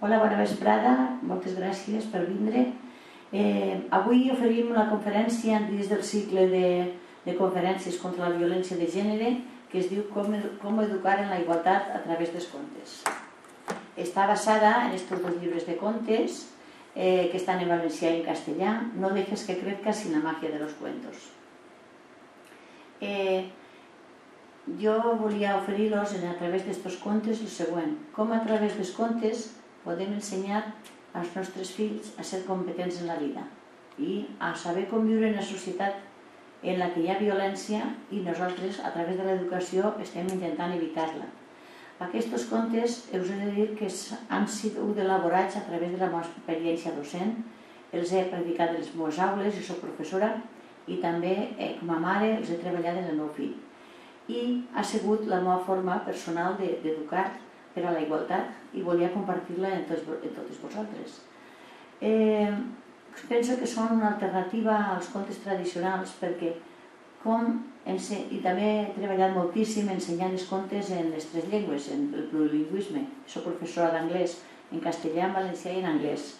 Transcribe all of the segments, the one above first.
Hola, bona vesprada, moltes gràcies per vindre. Eh, avui oferim la conferència dins del cicle de, de conferències contra la violència de gènere que es diu Com, com educar en la igualtat a través dels contes. Està basada en estos dos llibres de contes eh, que estan en valencià i en castellà. No dejes que crezca sin la magia de los cuentos. Eh, jo volia oferir-los a través d'estos contes el següent. Com a través dels contes podem ensenyar als nostres fills a ser competents en la vida i a saber com viure en una societat en la que hi ha violència i nosaltres, a través de l'educació, estem intentant evitar-la. Aquests contes us he de dir que han sigut elaborats a través de la meva experiència docent, els he practicat en les meves aules, i soc professora, i també eh, com a mare els he treballat en el meu fill. I ha sigut la meva forma personal d'educar de, per a la igualtat i volia compartir-la en, tots, totes vosaltres. Eh, penso que són una alternativa als contes tradicionals perquè com i també he treballat moltíssim ensenyant els contes en les tres llengües, en el plurilingüisme. Soc professora d'anglès en castellà, en valencià i en anglès.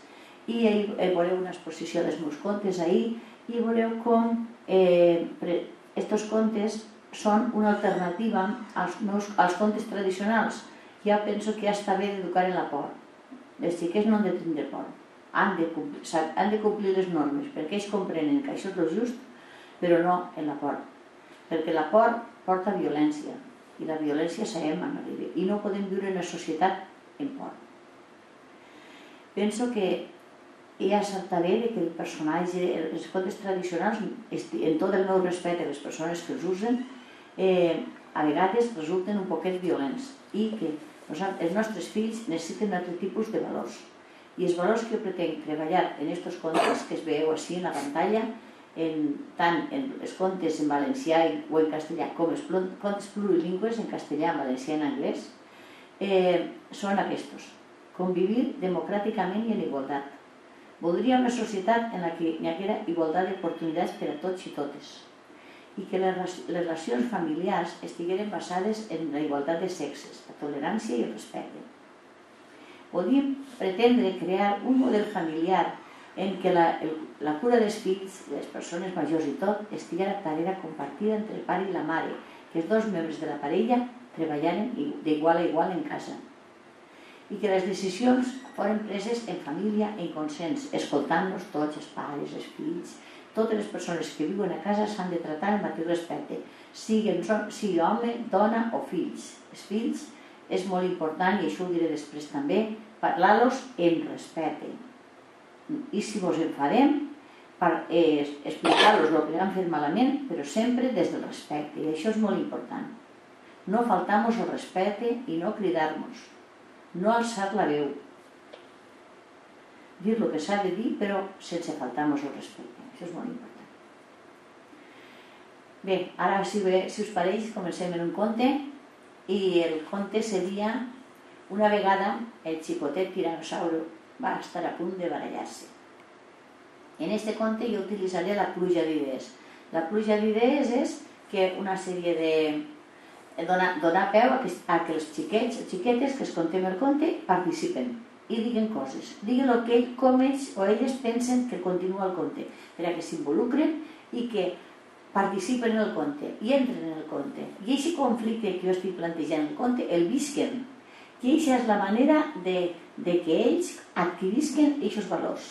I ahir veureu una exposició dels meus contes ahir i veureu com eh, contes són una alternativa als, meus, als contes tradicionals ja penso que ja està bé d'educar en la por. Les xiques no han de tindre por, han de, complir, han de complir les normes, perquè ells comprenen que això és el just, però no en la por. Perquè la por porta violència, i la violència sabem a arribar, i no podem viure en una societat en por. Penso que ja s'ha bé que el personatge, els contes tradicionals, en tot el meu respecte a les persones que els usen, eh, a vegades resulten un poquet violents i que els nostres fills necessiten altre tipus de valors. I els valors que jo pretenc treballar en aquests contes que es veieu així en la pantalla, en, tant en els contes en valencià o en castellà com els contes plurilingües en castellà, en valencià i en anglès, eh, són aquests. Convivir democràticament i en igualtat. Voldria una societat en la que hi haguera igualtat d'oportunitats per a tots i totes i que les relacions familiars estigueren basades en la igualtat de sexes, la tolerància i el respecte. Podíem pretendre crear un model familiar en què la, el, la cura dels fills, les persones majors i tot, estiguera tarea compartida entre el pare i la mare, que els dos membres de la parella treballaren d'igual a igual en casa. I que les decisions foren preses en família, en consens, escoltant-nos tots, els pares, els fills, totes les persones que viuen a casa s'han de tractar amb mateix respecte, sigui home, dona o fills. Els fills és molt important, i això ho diré després també, parlar-los en respecte. I si vos enfadem, per eh, explicar-los el que han fet malament, però sempre des del respecte, i això és molt important. No faltar-nos el respecte i no cridar-nos. No alçar la veu. Dir el que s'ha de dir, però sense faltar-nos el respecte. Això és molt important. Bé, ara si, bé, si us pareix comencem en un conte i el conte seria una vegada el xicotet tiranosauro va estar a punt de barallar-se. En este conte jo utilitzaré la pluja d'idees. La pluja d'idees és que una sèrie de... donar, donar peu a que, a que els xiquets, xiquetes que es contem el conte participen i diguen coses. Diguen el que ell, com ells o elles pensen que continua el conte, per a que s'involucren i que participen en el conte i entren en el conte. I aquest conflicte que jo estic plantejant en el conte el visquen. I aquesta és la manera de, de que ells adquirisquen aquests valors.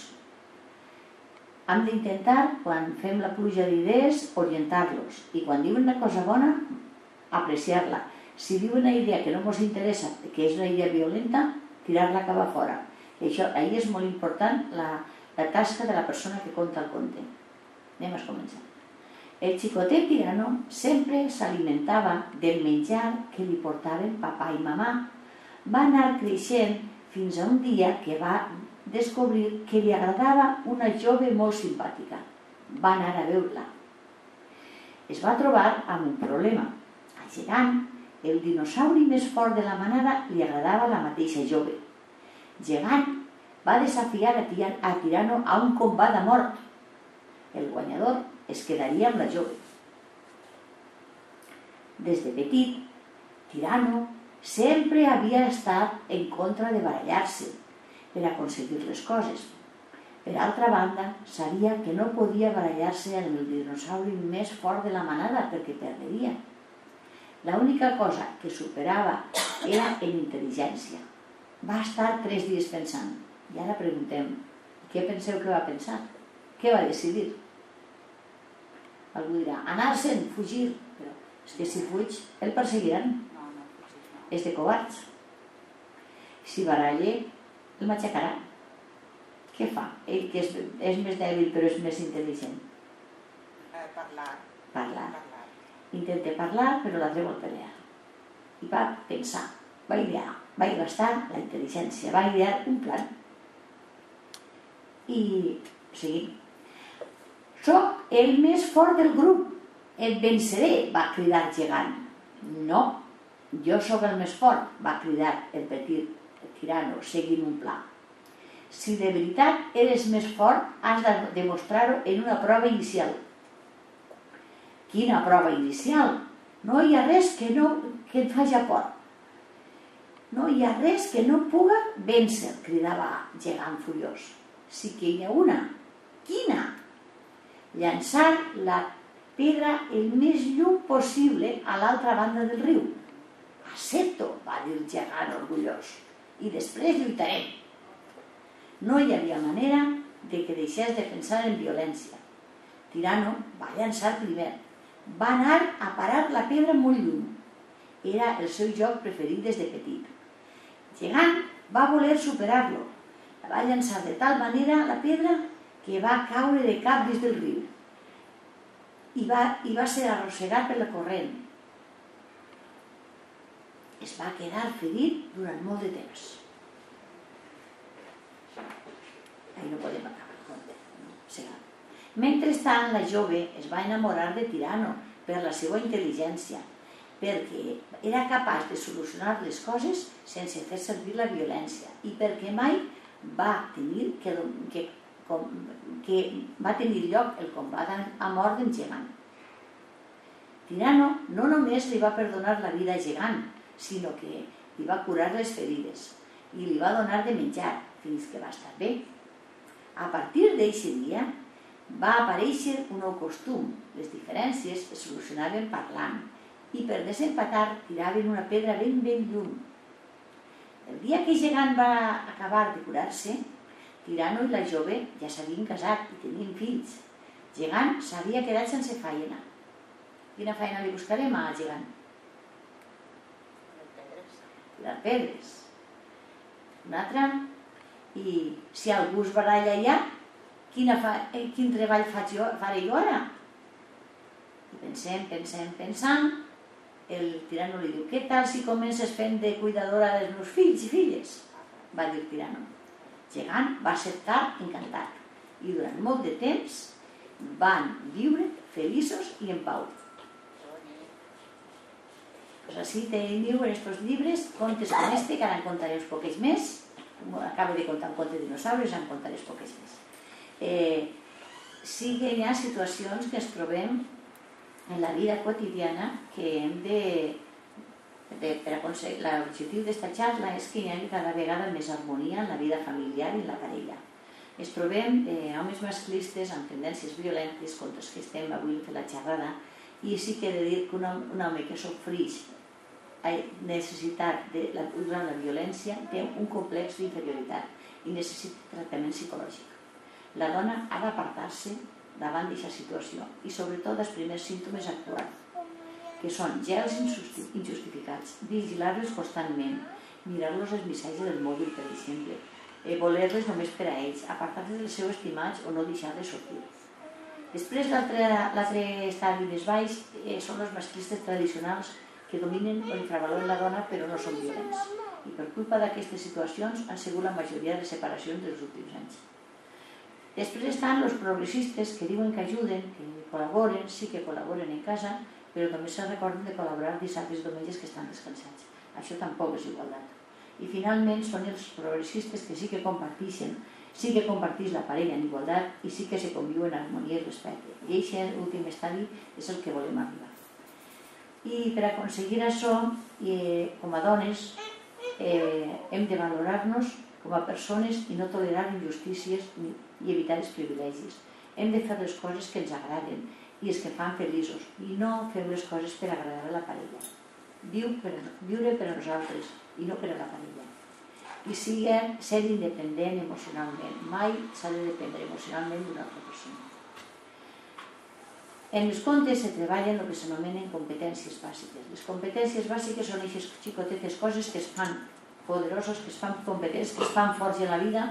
Hem d'intentar, quan fem la pluja d'idees, orientar-los. I quan diuen una cosa bona, apreciar-la. Si diuen una idea que no ens interessa, que és una idea violenta, tirar-la cap a fora. I això, ahir és molt important la, la tasca de la persona que conta el conte. Anem a començar. El xicotet tirano sempre s'alimentava del menjar que li portaven papà i mamà. Va anar creixent fins a un dia que va descobrir que li agradava una jove molt simpàtica. Va anar a veure-la. Es va trobar amb un problema. Al gegant el dinosauri més fort de la manada li agradava la mateixa jove. Gegant va desafiar a, Tir a Tirano a un combat de mort. El guanyador es quedaria amb la jove. Des de petit, Tirano sempre havia estat en contra de barallar-se per aconseguir les coses. Per altra banda, sabia que no podia barallar-se amb el dinosauri més fort de la manada perquè perderia. L'única cosa que superava era en intel·ligència. Va estar tres dies pensant. I ara preguntem, què penseu que va pensar? Què va decidir? Algú dirà, anar-se'n, fugir. Però és que si fuig, el perseguiran. És de covards. Si baralle, el matxacarà. Què fa? Ell que és, és més dèbil però és més intel·ligent. Eh, parlar. Parlar. Parlar. Intenta parlar però l'altre vol pelear. I va pensar, va idear, va gastar la intel·ligència, va idear un plan. I seguim. Soc el més fort del grup, et venceré, va cridar gegant. No, jo sóc el més fort, va cridar el petit tirano, seguint un pla. Si de veritat eres més fort, has de demostrar-ho en una prova inicial. Quina prova inicial? No hi ha res que, no, que et faci por. No hi ha res que no puga vèncer, cridava gegant furiós. Sí que hi ha una. Quina? Llançar la pedra el més lluny possible a l'altra banda del riu. Accepto, va dir el gegant orgullós, i després lluitarem. No hi havia manera de que deixés de pensar en violència. Tirano va llançar primer. Va anar a parar la pedra molt lluny. Era el seu joc preferit des de petit. Gegant va voler superar-lo. La va llançar de tal manera la pedra que va caure de cap dins del riu i va, i va ser arrossegat per la corrent. Es va quedar ferit durant molt de temps. Ahí no podem acabar. No? Serà. Mentrestant, la jove es va enamorar de Tirano per la seva intel·ligència, perquè era capaç de solucionar les coses sense fer servir la violència i perquè mai va tenir que, que, com, que va tenir lloc el combat a mort d'en gegant. Tirano no només li va perdonar la vida a gegant, sinó que li va curar les ferides i li va donar de menjar fins que va estar bé. A partir d'aquest dia va aparèixer un nou costum. Les diferències es solucionaven parlant i per desempatar tiraven una pedra ben ben lluny. El dia que Gegant va acabar de curar-se, Tirano i la jove ja s'havien casat i tenien fills. Gegant s'havia quedat sense feina. Quina feina li buscarem a Gegant? Tirar pedres. Una altra i si algú es baralla allà, quina fa, eh, quin treball faig jo, faré jo ara? I pensem, pensem, pensant, el tirano li diu, què tal si comences fent de cuidadora dels meus fills i filles? Va dir el tirano. Gegant va acceptar encantat i durant molt de temps van viure feliços i en pau. Pues así teniu en estos llibres contes com este, que ara en contaré uns poquets més, acabo de contar un conte de dinosaures, en contaré uns poquets més. Eh, sí que hi ha situacions que ens trobem en la vida quotidiana que hem de, de per aconseguir, l'objectiu d'esta xarra és que hi hagi cada vegada més harmonia en la vida familiar i en la parella. Ens trobem eh, homes masclistes amb tendències violentes contra els que estem avui fent la xerrada i sí que he de dir que un home, un home que sofreix necessitat de la, durant la violència té un complex d'inferioritat i necessita tractament psicològic. La dona ha d'apartar-se davant d'aquesta situació i sobretot els primers símptomes actuals, que són gels injustificats, vigilar-les constantment, mirar-los els missatges del mòbil, per exemple, eh, voler-les només per a ells, apartar-se dels seus estimats o no deixar-les sortir. Després, l'altre estadi més baix eh, són els masclistes tradicionals que dominen o infravaloren la dona però no són violents. I per culpa d'aquestes situacions han sigut la majoria de separacions dels últims anys. Després estan els progressistes que diuen que ajuden, que col·laboren, sí que col·laboren en casa, però també se recorden de col·laborar dissabtes i que estan descansats. Això tampoc és igualtat. I finalment són els progressistes que sí que comparteixen, sí que compartís la parella en igualtat i sí que se conviuen en harmonia i respecte. I aquest últim estadi és el que volem arribar. I per aconseguir això, eh, com a dones, eh, hem de valorar-nos com a persones i no tolerar injustícies ni, i evitar els privilegis. Hem de fer les coses que ens agraden i els que fan feliços i no fem les coses per agradar a la parella. Viu per, viure per a nosaltres i no per a la parella. I sigui ser independent emocionalment. Mai s'ha de dependre emocionalment d'una altra persona. En els contes se treballen el que s'anomenen competències bàsiques. Les competències bàsiques són aquestes xicotetes coses que es fan poderosos, que es fan competents, que es fan forts en la vida,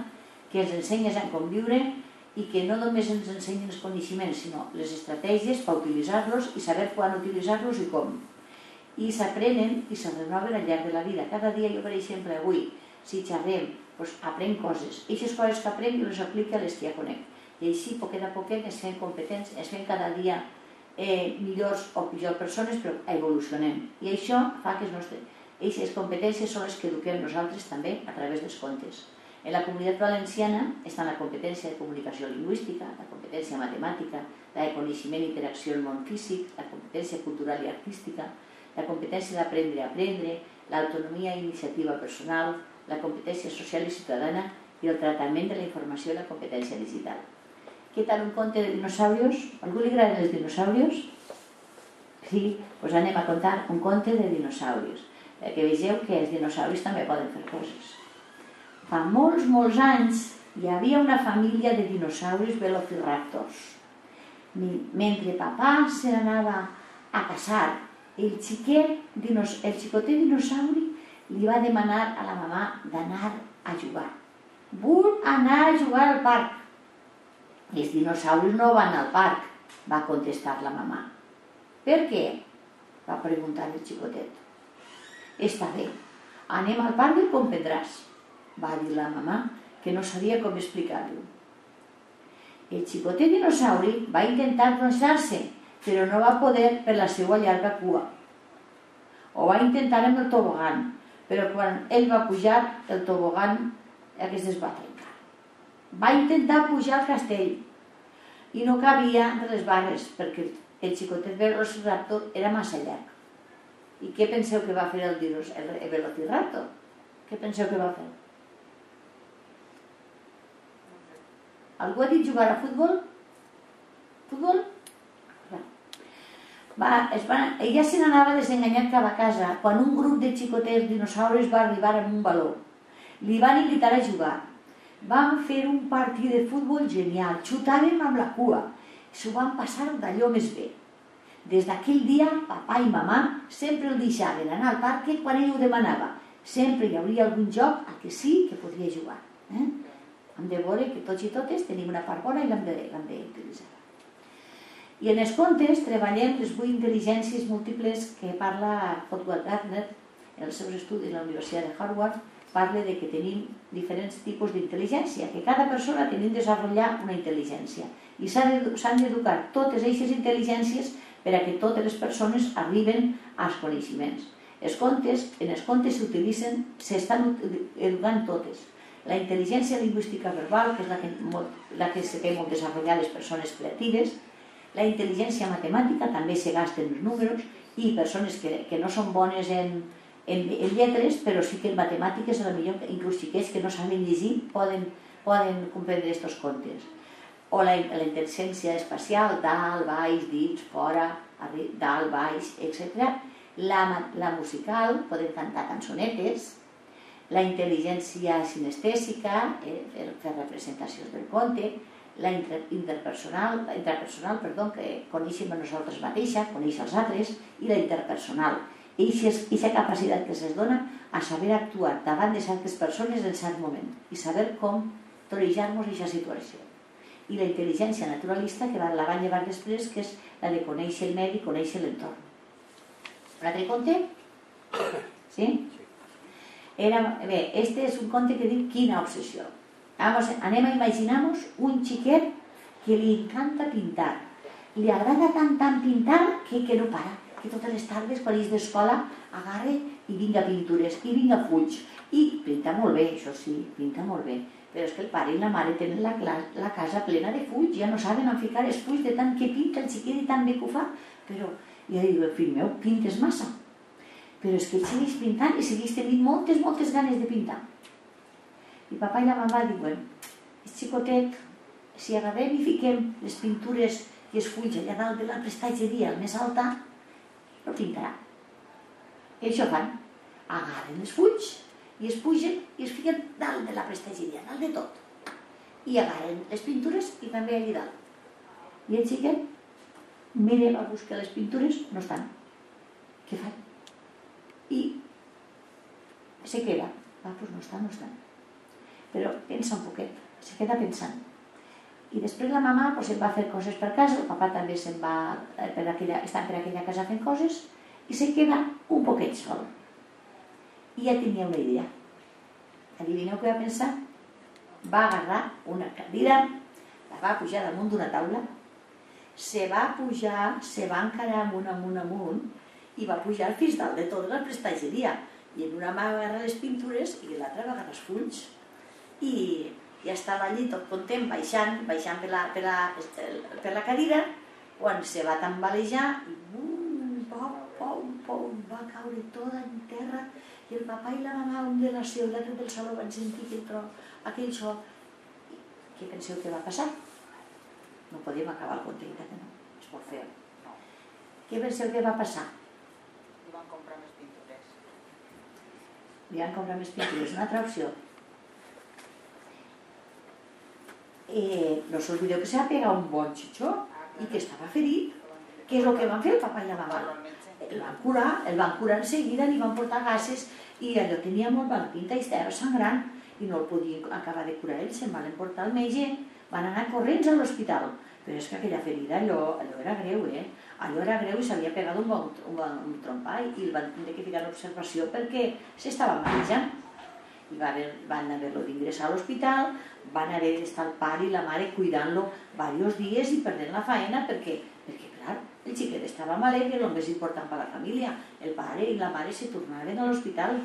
que ens ensenyes a conviure i que no només ens ensenyen els coneixements, sinó les estratègies per utilitzar-los i saber quan utilitzar-los i com. I s'aprenen i se renoven al llarg de la vida. Cada dia jo, per exemple, avui, si xerrem, doncs aprenc coses. Aquestes coses que aprenc les aplico a les que ja conec. I així, poquet a poquet, ens fem competents, ens fem cada dia eh, millors o pitjors persones, però evolucionem. I això fa que els nostres Eixes competències són les que eduquem nosaltres també a través dels contes. En la comunitat valenciana està la competència de comunicació lingüística, la competència matemàtica, la de coneixement i interacció en món físic, la competència cultural i artística, la competència d'aprendre a aprendre, l'autonomia i iniciativa personal, la competència social i ciutadana i el tractament de la informació i la competència digital. Què tal un conte de dinosaurios? Algú li agraden els dinosaurios? Sí, doncs anem a contar un conte de dinosaurios que vegeu que els dinosauris també poden fer coses. Fa molts, molts anys hi havia una família de dinosauris velociraptors. Mentre papà se n'anava a caçar, el, xiquet, el xicotet dinosauri li va demanar a la mamà d'anar a jugar. Vull anar a jugar al parc. Els dinosauris no van al parc, va contestar la mamà. Per què? va preguntar el xicotet. Està bé, anem al parc i comprendràs, va dir la mamà, que no sabia com explicar-lo. El xicotet dinosauri va intentar bronxar-se, però no va poder per la seva llarga cua. Ho va intentar amb el tobogan, però quan ell va pujar, el tobogan aquest es va trencar. Va intentar pujar al castell i no cabia entre les barres perquè el xicotet velociraptor era massa llarg. I què penseu que va fer el, dinos, el Velociraptor? Què penseu que va fer? Algú ha dit jugar a futbol? Futbol? Va, es va, ella se n'anava desenganyat cap a casa quan un grup de xicotets dinosaures va arribar amb un baló. Li van invitar a jugar. Van fer un partit de futbol genial, xutàvem amb la cua. S'ho van passar d'allò més bé. Des d'aquell dia, papà i mamà sempre el deixaven anar al parc quan ell ho demanava. Sempre hi hauria algun joc a què sí que podria jugar. Eh? Hem de veure que tots i totes tenim una part bona i l'hem d'utilitzar. I en els contes treballem les vuit intel·ligències múltiples que parla Hotwell Gardner en els seus estudis a la Universitat de Harvard, parla de que tenim diferents tipus d'intel·ligència, que cada persona tenim de desenvolupar una intel·ligència i s'han d'educar totes aquestes intel·ligències per a que totes les persones arriben als coneixements. Els contes, en els contes s'utilitzen, s'estan educant totes. La intel·ligència lingüística verbal, que és la que, la que se té molt desenvolupada les persones creatives, la intel·ligència matemàtica també se gasta en els números i persones que, que no són bones en, en, en lletres, però sí que en matemàtiques, a la millor, inclús xiquets que no saben llegir, poden, poden comprendre aquests contes o la, la intel·ligència espacial, dalt, baix, dins, fora, dalt, baix, etc. La, la musical, podem cantar cançonetes, la intel·ligència sinestèsica, eh, fer, fer representacions del conte, la inter, interpersonal, la perdó, que coneixem a nosaltres mateixa, coneix els altres, i la interpersonal, aquesta capacitat que se'ns dona a saber actuar davant de certes persones en cert moment i saber com torejar-nos aquesta situació i la intel·ligència naturalista que la van llevar després, que és la de conèixer el medi, conèixer l'entorn. Un altre conte? Sí? Era, bé, este és un conte que diu quina obsessió. Vamos, anem a imaginar-nos un xiquet que li encanta pintar. Li agrada tant, tant pintar que, que no para. Que totes les tardes, quan és d'escola, agarre i vinga pintures, i vinga fulls. I pinta molt bé, això sí, pinta molt bé però és que el pare i la mare tenen la, la casa plena de fulls, ja no saben on ficar els fulls de tant que pinta, el xiquet i tan bé que ho fa. Però jo dic, fill meu, pintes massa. Però és que segueix pintant i segueix tenint moltes, moltes ganes de pintar. I papà i la mamà diuen, és xicotet, si agafem i fiquem les pintures i els fulls allà dalt de la prestatgeria, el més alta, no pintarà. I això fan. Agarren els fulls i es pugen i es fiquen dalt de la prestatgeria, dalt de tot. I agarren les pintures i també allà dalt. I el xiquet mira a buscar les pintures, no estan. Què fan? I se queda. Ah, doncs no estan, no estan. Però pensa un poquet, se queda pensant. I després la mamà pues, se'n va fer coses per casa, el papà també se'n va eh, per està per aquella casa fent coses, i se queda un poquet sol. I ja tenia una idea. Adivineu què va pensar? Va agarrar una cadira, la va pujar damunt d'una taula, se va pujar, se va encarar amunt, amunt, amunt, i va pujar fins dalt de tota la prestatgeria. I en una mà va agarrar les pintures i l'altra va agarrar els fulls. I ja estava allí tot content, baixant, baixant per la, per la, per la cadira, quan se va tambalejar i bum, pom, pom, pom, va caure tota en terra i el papà i la mamà, un de la seu, l'altre del saló, van sentir aquell, tro, aquell so. Què penseu que va passar? No podíem acabar el conte, que no, és molt feo. Què penseu que va passar? Van comprar més pintures. Li van comprar més pintures. Una altra opció. eh, no s'oblideu que se va pegar un bon xitxó i que estava ferit. Què és el que van fer el papa i la mamà? El van curar, el van curar en seguida, li van portar gases i allò tenia molt mal pinta i estava sangrant i no el podien acabar de curar ell, se'n van emportar al metge, van anar corrents a l'hospital. Però és que aquella ferida, allò, allò era greu, eh? Allò era greu i s'havia pegat un, bon, un, un trompà i el van tenir que ficar en observació perquè s'estava marejant i va haver, van haver-lo d'ingressar a l'hospital, van haver d'estar el pare i la mare cuidant-lo diversos dies i perdent la faena perquè, perquè clar, el xiquet estava malet i el més important per la família. El pare i la mare se tornaven a l'hospital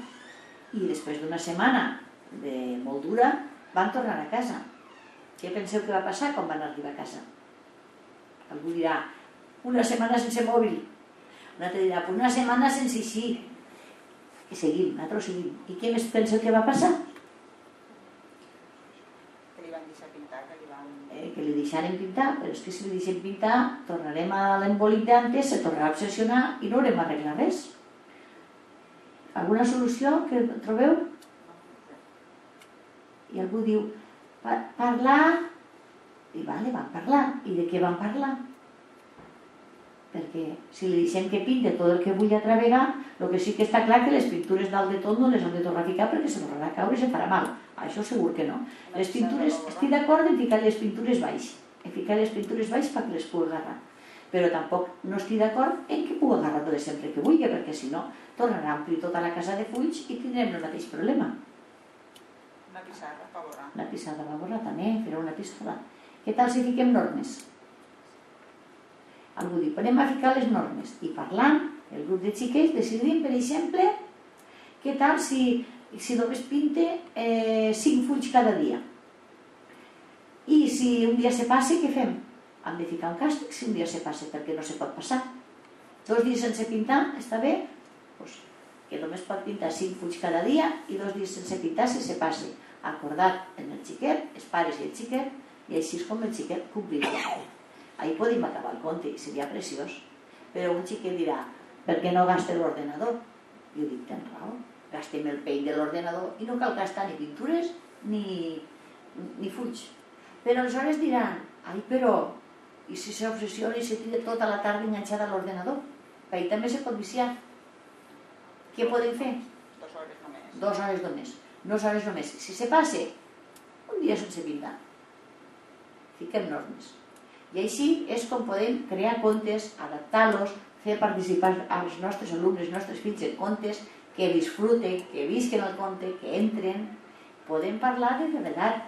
i després d'una setmana de molt dura van tornar a casa. Què penseu que va passar quan van arribar a casa? Algú dirà, una setmana sense mòbil. Un altre dirà, una setmana sense així i seguim, nosaltres seguim. I què més penseu que va passar? Que li van deixar pintar, que li van... Eh, que li deixaren pintar, però és que si li deixem pintar tornarem a l'embolic d'antes, se tornarà a obsessionar i no haurem arreglat res. Alguna solució que trobeu? I algú diu, pa parlar... I vale, van parlar. I de què van parlar? Perquè si li deixem que pinte tot el que vull altra vegada, el que sí que està clar que les pintures dalt de tot no les han de tornar a ficar perquè se tornarà a caure i se farà mal. Això segur que no. Les pintures, estic d'acord en ficar les pintures baix, en ficar les pintures baix perquè les pugui agarrar. Però tampoc no estic d'acord en que pugui agarrar de sempre que vulgui, perquè si no tornarà a omplir tota la casa de fulls i tindrem el mateix problema. Una pissarra per borrar. Una pissarra va borrar també, però una pistola. Què tal si fiquem normes? Algú diu, anem a ficar les normes. I parlant, el grup de xiquets decidim, per exemple, què tal si, si només pinte eh, 5 fulls cada dia. I si un dia se passe, què fem? Hem de ficar un càstig si un dia se passe, perquè no se pot passar. Dos dies sense pintar, està bé? Pues, que només pot pintar 5 fulls cada dia i dos dies sense pintar si se passe. Acordat en el xiquet, els pares i el xiquet, i així és com el xiquet complirà. Ahí podem acabar el conte, seria preciós. Però un xiquet dirà, per què no gaste l'ordenador? Jo dic, tens raó, gastem el pell de l'ordenador i no cal gastar ni pintures ni, ni fulls. Però aleshores diran, ai, però, i si s'obsessiona i se tira tota la tarda enganxada a l'ordenador? Ahí també se pot viciar. Què podem fer? Dos hores només. Dos hores només. Dos hores només. Si se passe, un dia sense pintar. Fiquem normes. I així és com podem crear contes, adaptar-los, fer participar als nostres alumnes, als nostres fills en contes, que disfruten, que visquen el conte, que entren. Podem parlar de veritat,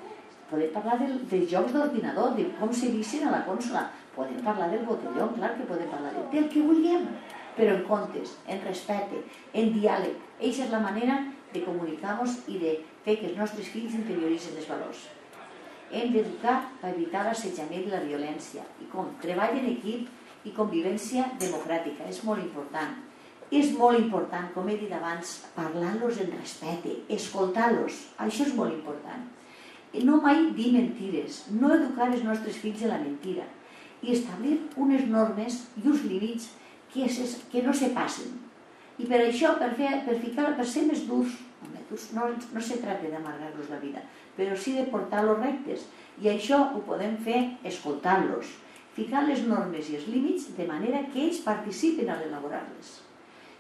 podem parlar de, de jocs d'ordinador, de com se vixen a la consola, podem parlar del botelló, clar que podem parlar de, del que vulguem, però en contes, en respecte, en diàleg. Eixa és la manera de comunicar-nos i de fer que els nostres fills interioritzen els valors. Hem d'educar per evitar l'assetjament i la violència i com treball en equip i convivència democràtica, és molt important. és molt important, com he dit abans, parlar-los en respecte, escoltar-los. Això és molt important. No mai dir mentires, no educar els nostres fills en la mentira i establir unes normes i uns límits que, ses, que no se passen. I per això, per, fer, per, ficar, per ser més durs, durs no, no se tracta d'amargar-los la vida, però sí de portar-los rectes. I això ho podem fer escoltant-los, ficant les normes i els límits de manera que ells participen a l'elaborar-les.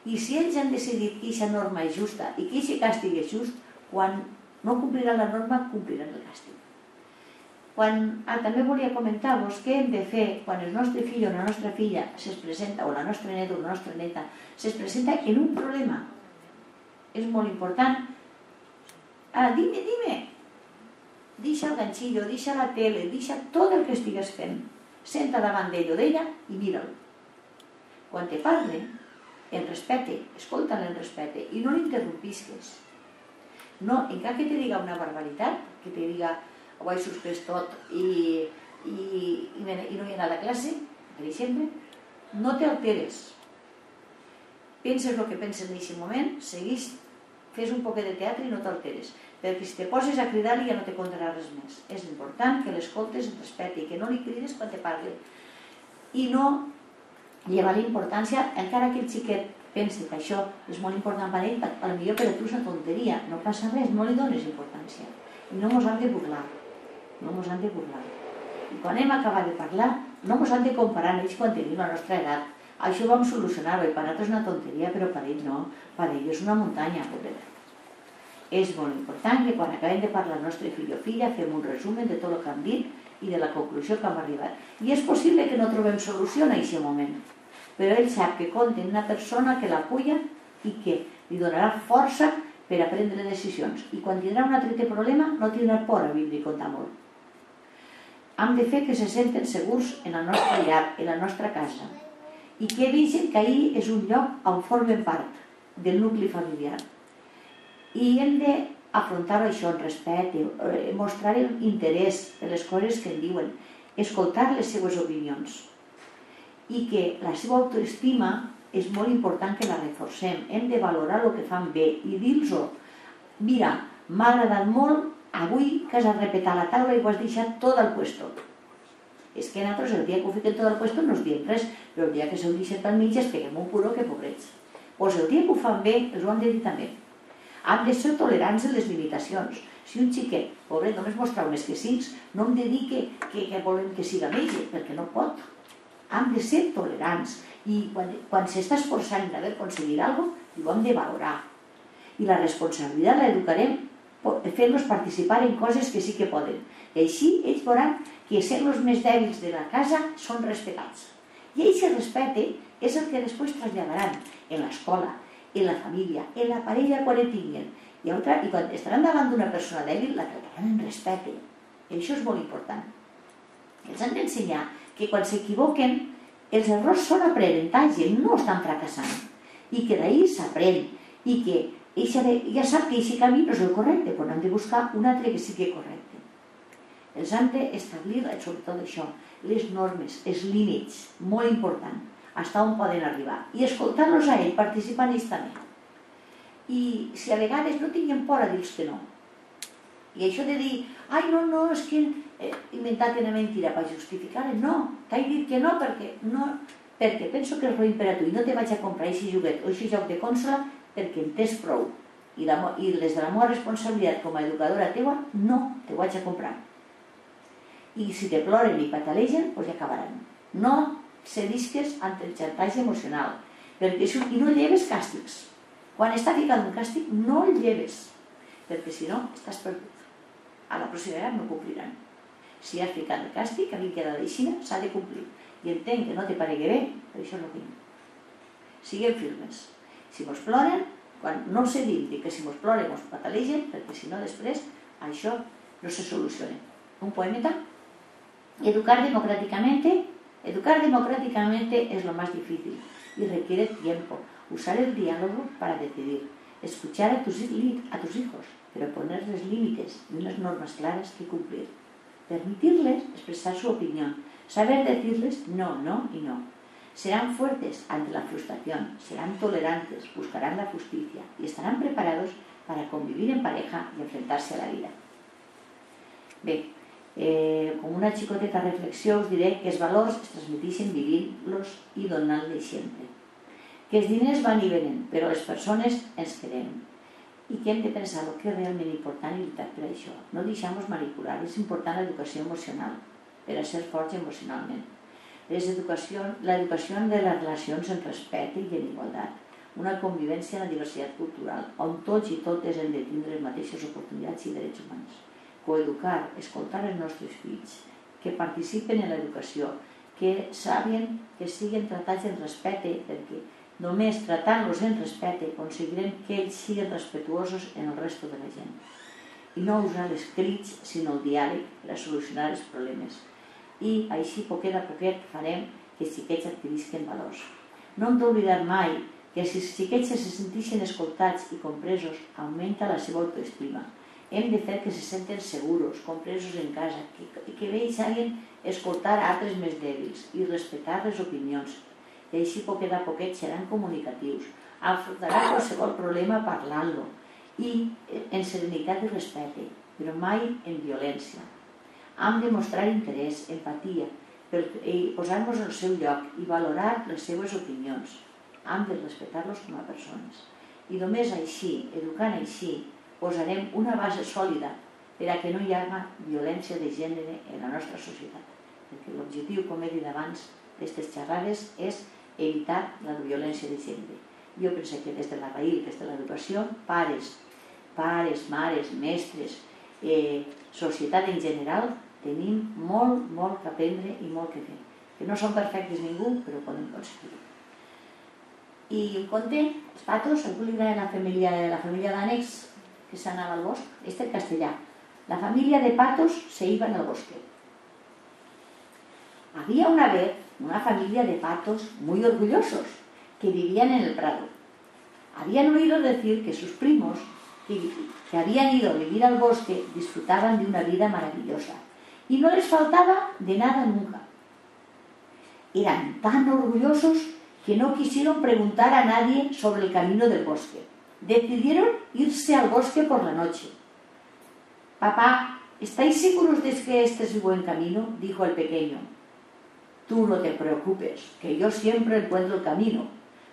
I si ells han decidit que aquesta norma és justa i que aquest càstig és just, quan no compliran la norma, compliran el càstig. Quan, ah, també volia comentar-vos què hem de fer quan el nostre fill o la nostra filla es presenta, o la nostra neta o la nostra neta, es presenta en un problema. És molt important. Ah, dime, dime. Deixa el ganxillo, deixa la tele, deixa tot el que estigues fent. Senta davant d'ell o d'ella i mira'l. Quan te parle, en respecte, escolta'l en respecte i no l'interrompisques. No, en cap que te diga una barbaritat, que te diga ho he suspès tot i, i, i, i no he anat a classe, per exemple, no t'alteres. Penses el que penses en aquest moment, seguís, fes un poc de teatre i no t'alteres. Perquè si te poses a cridar-li ja no te contarà res més. És important que l'escoltes en respecte i que no li crides quan te parli. I no llevar l'importància, encara que el xiquet pensi que això és molt important per ell, potser per a tu és una tonteria, no passa res, no li dones importància. I no ens hem de burlar no ens han de burlar. I quan hem acabat de parlar, no ens han de comparar ells quan tenim la nostra edat. Això ho vam solucionar-ho, i per nosaltres és una tonteria, però per ell no, per ell és una muntanya, pobret. És molt important que quan acabem de parlar el nostre fill o filla fem un resumen de tot el que hem dit i de la conclusió que hem arribat. I és possible que no trobem solució en aquest moment, però ell sap que compta en una persona que l'apuja i que li donarà força per a prendre decisions. I quan tindrà un altre problema no tindrà por a vindre i contar molt hem de fer que se senten segurs en el nostre llar, en la nostra casa, i que vegin que ahir és un lloc on formen part del nucli familiar. I hem d'afrontar això en respecte, eh, mostrar interès per les coses que en diuen, escoltar les seues opinions i que la seva autoestima és molt important que la reforcem. Hem de valorar el que fan bé i dir-los mira, m'ha agradat molt avui que has de repetir la taula i ho has deixat tot el puesto. És que nosaltres el dia que ho fiquem tot el puesto no es diem res, però el dia que s'ho deixat pel mig es peguem un puro que pobrets. Pues el dia que ho fan bé, els ho han de dir també. Hem de ser tolerants en les limitacions. Si un xiquet, pobret, només mostra més que cinc, no hem de dir que, que, volem que siga metge, perquè no pot. Hem de ser tolerants. I quan, quan s'està esforçant d'haver aconseguit alguna cosa, ho hem de valorar. I la responsabilitat la educarem fer-los participar en coses que sí que poden. I així ells veuran que sent els més dèbils de la casa són respectats. I ells el respecte és el que després traslladaran en l'escola, en la família, en la parella quan el tinguin. I, altra, i quan estaran davant d'una persona dèbil la trataran en respecte. I això és molt important. Els han d'ensenyar que quan s'equivoquen els errors són aprenentatge, no estan fracassant. I que d'ahir s'aprèn. I que Eixa de, ja sap que aquest camí no és el correcte, però hem de buscar un altre que sigui correcte. Els han d'establir, sobretot això, les normes, els límits, molt important, fins on poden arribar. I escoltar-los a ell, ells també. I si a vegades no tinguem por a dir que no. I això de dir, ai, no, no, és que he inventat una mentira per justificar no, t'he dit que no perquè no, perquè penso que és ruïn per a tu i no te vaig a comprar aquest juguet o aquest joc de consola perquè en tens prou i, la, i les de la meva responsabilitat com a educadora teua no te ho haig a comprar i si te ploren i patalegen doncs ja acabaran no cedisques ante el xantatge emocional perquè això, i no lleves càstigs. Quan està ficat un càstig no el lleves perquè si no estàs perdut. A la vegada no compliran. Si has ficat el càstig a mi queda d'eixina s'ha de complir. I entenc que no te paregui bé però això no tinc. Siguem firmes. Si mos ploren, quan no se dir que si mos ploren mos patalegen, perquè si no després això no se soluciona. Un poemeta. Educar democráticamente, educar democráticamente es lo más difícil y requiere tiempo. Usar el diálogo para decidir. Escuchar a tus, hijos, pero ponerles límites y unas normas claras que cumplir. Permitirles expresar su opinión. Saber decirles no, no y no Serán fuertes ante la frustración, serán tolerantes, buscarán la justicia y estarán preparados para convivir en pareja y enfrentarse a la vida. Bé, eh, com una xicoteta reflexió us diré que els valors es transmeteixen vivint-los i donant-los sempre. Que els diners van i venen, però les persones ens quedem. I que hem de pensar el que és realment important i lluitar per això. No deixamos manipular, és important l'educació emocional per a ser forts emocionalment educación de les relacions en respecte i en igualtat, una convivència en la diversitat cultural, on tots i totes hem de tindre les mateixes oportunitats i drets humans. Coeducar, escoltar els nostres fills, que participen en l'educació, que sabien que siguin tratats en respecte, perquè només tratant-los en respecte aconseguirem que ells siguin respetuosos en el resto de la gent. I no usar els crits, sinó el diàleg per a solucionar els problemes i així poquet a poquet farem que els xiquets adquirisquen valors. No hem d'oblidar mai que si els xiquets se sentixen escoltats i compresos, augmenta la seva autoestima. Hem de fer que se senten seguros, compresos en casa, que, que ells hagin escoltar altres més dèbils i respectar les opinions. I així poquet a poquet seran comunicatius. Afrontaran qualsevol problema parlant-lo i en serenitat i respecte, però mai en violència hem de mostrar interès, empatia, per, i posar-nos al seu lloc i valorar les seves opinions. Hem de respectar-los com a persones. I només així, educant així, posarem una base sòlida per a que no hi hagi violència de gènere en la nostra societat. Perquè l'objectiu, com he dit abans, d'aquestes xerrades és evitar la violència de gènere. Jo penso que des de la raïl, des de l'educació, pares, pares, mares, mestres, eh, societat en general, tenim molt, molt que aprendre i molt que fer. Que no som perfectes ningú, però podem aconseguir-ho. I un conte, els patos, algú li agrada la família, la família d'ànecs que s'anava al bosc? Este en castellà. La familia de patos se iban al bosque. Había una vez una familia de patos muy orgullosos que vivían en el prado. Habían oído decir que sus primos, que habían ido a vivir al bosque, disfrutaban de una vida maravillosa y no les faltaba de nada nunca. Eran tan orgullosos que no quisieron preguntar a nadie sobre el camino del bosque. Decidieron irse al bosque por la noche. Papá, ¿estáis seguros de que este es el buen camino? dijo el pequeño. Tú no te preocupes, que yo siempre encuentro el camino,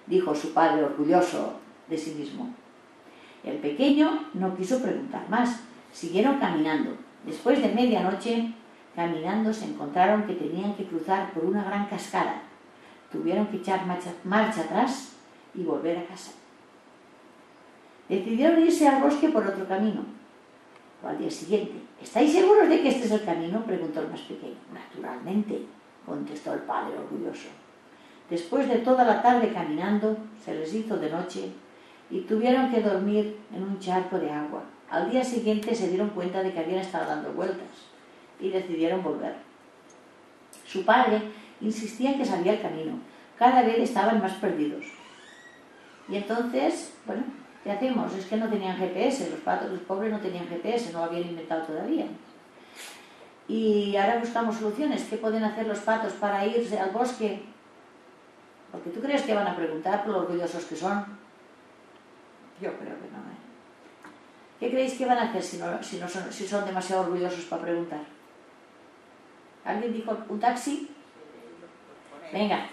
dijo su padre orgulloso de sí mismo. El pequeño no quiso preguntar más. Siguieron caminando. Después de medianoche Caminando se encontraron que tenían que cruzar por una gran cascada. Tuvieron que echar marcha, atrás y volver a casa. Decidieron irse al bosque por otro camino. Al día siguiente, ¿estáis seguros de que este es el camino? preguntó el más pequeño. Naturalmente, contestó el padre orgulloso. Después de toda la tarde caminando, se les hizo de noche y tuvieron que dormir en un charco de agua. Al día siguiente se dieron cuenta de que habían estado dando vueltas y decidieron volver. Su padre insistía en que sabía el camino. Cada vez estaban más perdidos. Y entonces, bueno, ¿qué hacemos? Es que no tenían GPS, los patos, los pobres no tenían GPS, no lo habían inventado todavía. Y ahora buscamos soluciones. ¿Qué pueden hacer los patos para irse al bosque? Porque tú crees que van a preguntar por lo orgullosos que son. Yo creo que no. ¿eh? ¿Qué creéis que van a hacer si, no, si, no son, si son demasiado orgullosos para preguntar? ¿Alguien dijo un taxi? Venga,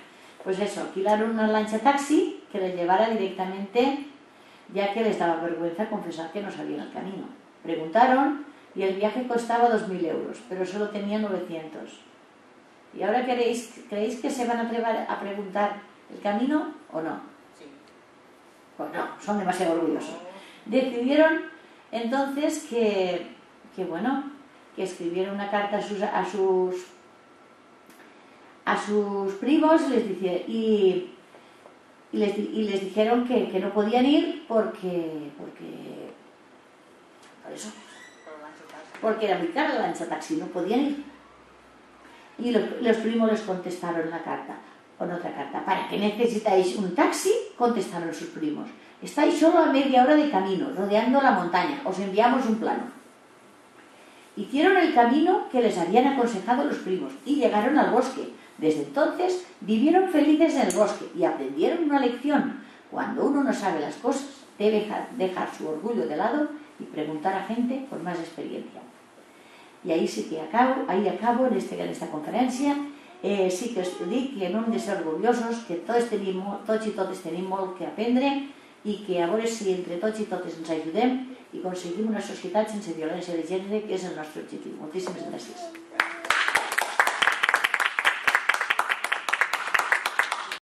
pues eso, alquilaron una lancha taxi que les llevara directamente, ya que les daba vergüenza confesar que no sabían el camino. Preguntaron y el viaje costaba 2.000 euros, pero solo tenía 900. ¿Y ahora queréis, creéis que se van a a preguntar el camino o no? Sí. Pues no, son demasiado orgullosos. Decidieron entonces que, que bueno, que escribieron una carta a sus, a sus, a sus primos les dice, y, y, les, y, les, dijeron que, no podían ir porque, porque, por eso, porque era muy cara la lancha taxi, no podían ir. Y los, los primos les contestaron la carta, con otra carta, ¿para qué necesitáis un taxi? Contestaron sus primos. Estáis solo a media hora de camino, rodeando la montaña, os enviamos un plano. Hicieron el camino que les habían aconsejado los primos y llegaron al bosque, Desde entonces vivieron felices en el bosque y aprendieron una lección. Cuando uno no sabe las cosas, debe dejar, su orgullo de lado y preguntar a gente con más experiencia. I ahir sí que acabo, ahir acabo en, este, en esta conferència, eh, sí que dic que no de ser orgullosos, que tots, tenim, tots i totes tenim molt que aprendre i que a veure si entre tots i totes ens ajudem i aconseguim una societat sense violència de gènere, que és el nostre objectiu. Moltíssimes gràcies.